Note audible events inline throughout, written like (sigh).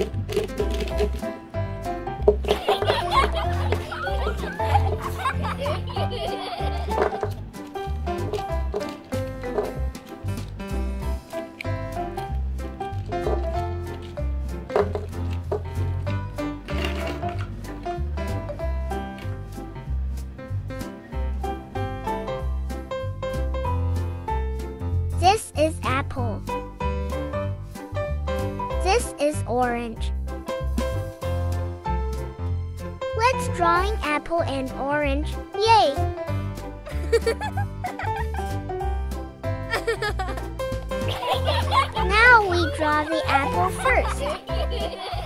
Thank you. This is orange. Let's drawing apple and orange. Yay! (laughs) now we draw the apple first.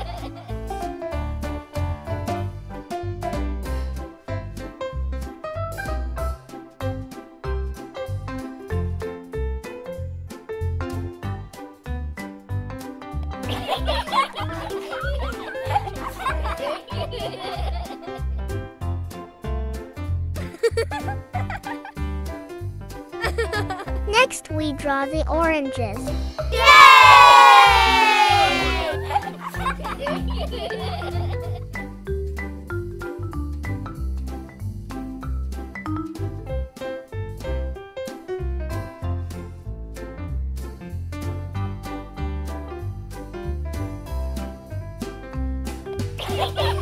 Next, we draw the oranges. Yay! Ha ha ha!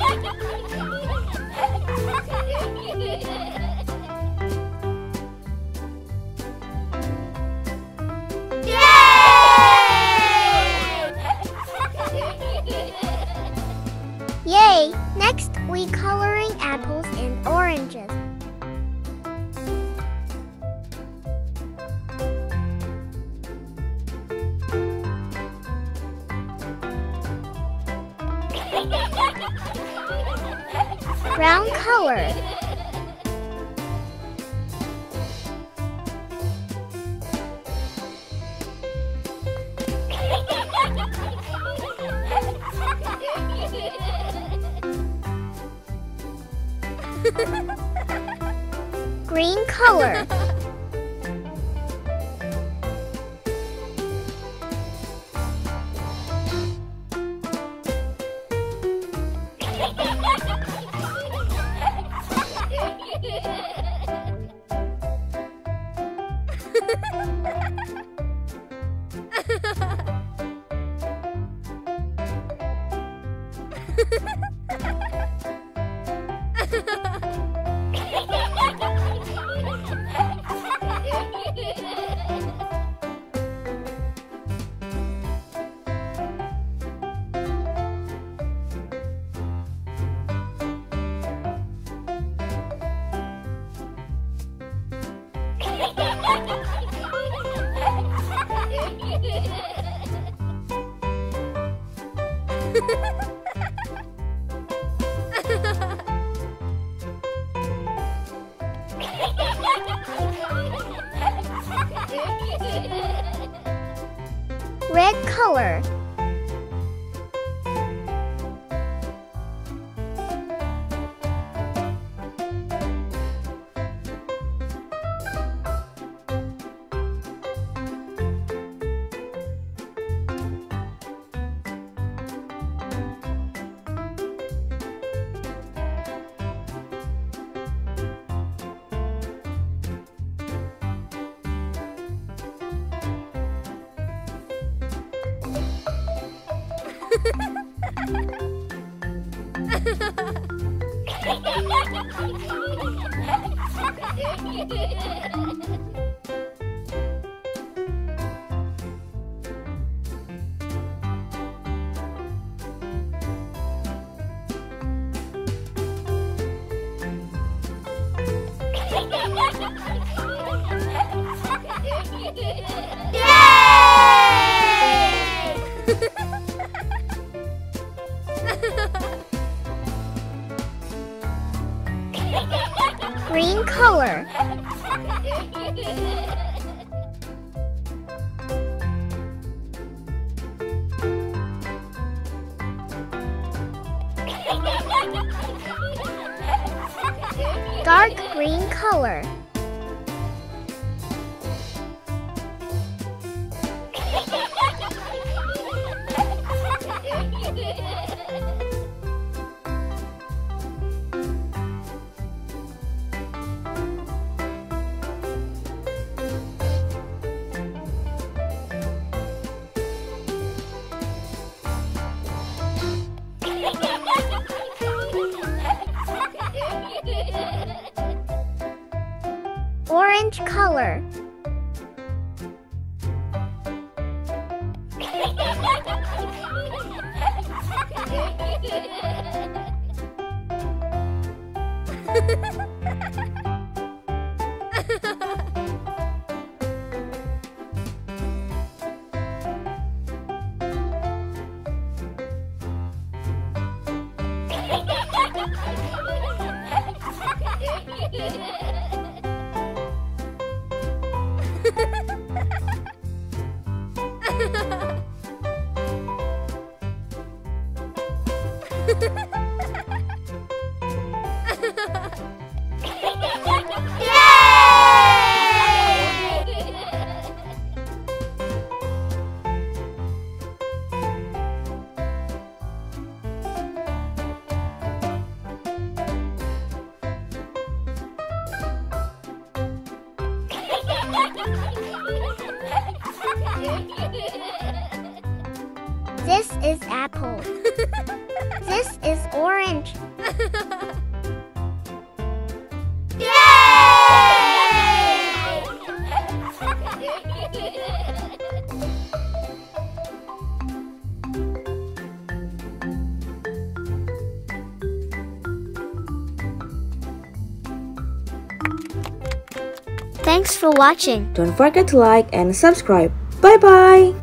Brown color. (laughs) Green color. Ha ha ha! Red color. Ha ha ha ha! Green color. Dark green color. Orange color. (laughs) (laughs) (laughs) This is apple. (laughs) this is orange. (laughs) Thanks for watching. Don't forget to like and subscribe. Bye bye!